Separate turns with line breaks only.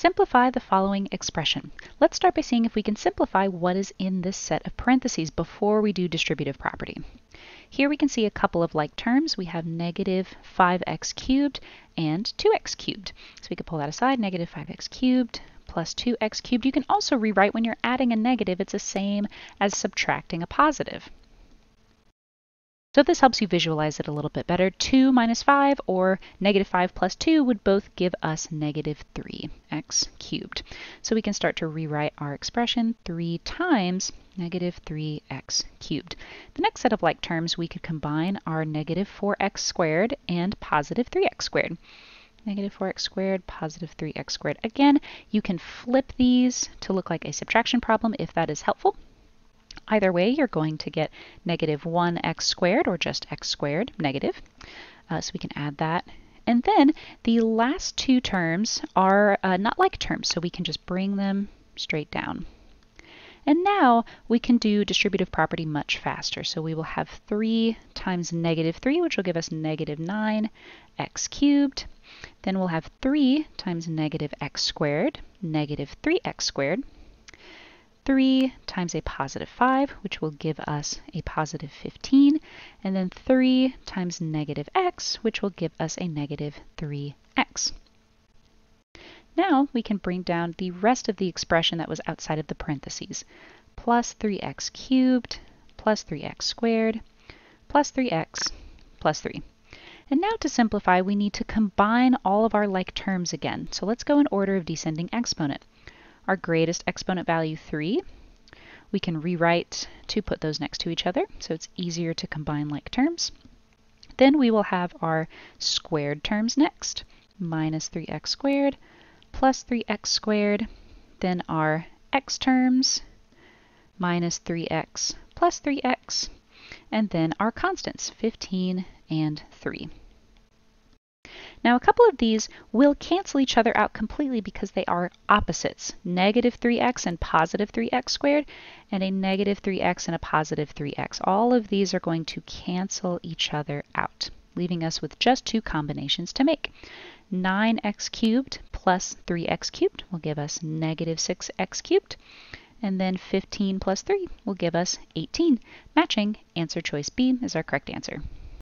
Simplify the following expression. Let's start by seeing if we can simplify what is in this set of parentheses before we do distributive property. Here we can see a couple of like terms. We have negative 5x cubed and 2x cubed. So we could pull that aside, negative 5x cubed plus 2x cubed. You can also rewrite when you're adding a negative, it's the same as subtracting a positive. So this helps you visualize it a little bit better, 2 minus 5 or negative 5 plus 2 would both give us negative 3x cubed. So we can start to rewrite our expression 3 times negative 3x cubed. The next set of like terms, we could combine our negative 4x squared and positive 3x squared. Negative 4x squared, positive 3x squared. Again, you can flip these to look like a subtraction problem if that is helpful. Either way, you're going to get negative 1x squared, or just x squared, negative. Uh, so we can add that. And then the last two terms are uh, not like terms, so we can just bring them straight down. And now we can do distributive property much faster. So we will have 3 times negative 3, which will give us negative 9 x cubed. Then we'll have 3 times negative x squared, negative 3x squared. 3 times a positive 5, which will give us a positive 15, and then 3 times negative x, which will give us a negative 3x. Now we can bring down the rest of the expression that was outside of the parentheses. Plus 3x cubed, plus 3x squared, plus 3x, plus 3. And now to simplify, we need to combine all of our like terms again. So let's go in order of descending exponent our greatest exponent value 3. We can rewrite to put those next to each other, so it's easier to combine like terms. Then we will have our squared terms next, minus 3x squared plus 3x squared. Then our x terms, minus 3x plus 3x. And then our constants, 15 and 3. Now a couple of these will cancel each other out completely because they are opposites. Negative 3x and positive 3x squared, and a negative 3x and a positive 3x. All of these are going to cancel each other out, leaving us with just two combinations to make. 9x cubed plus 3x cubed will give us negative 6x cubed. And then 15 plus 3 will give us 18. Matching answer choice B is our correct answer.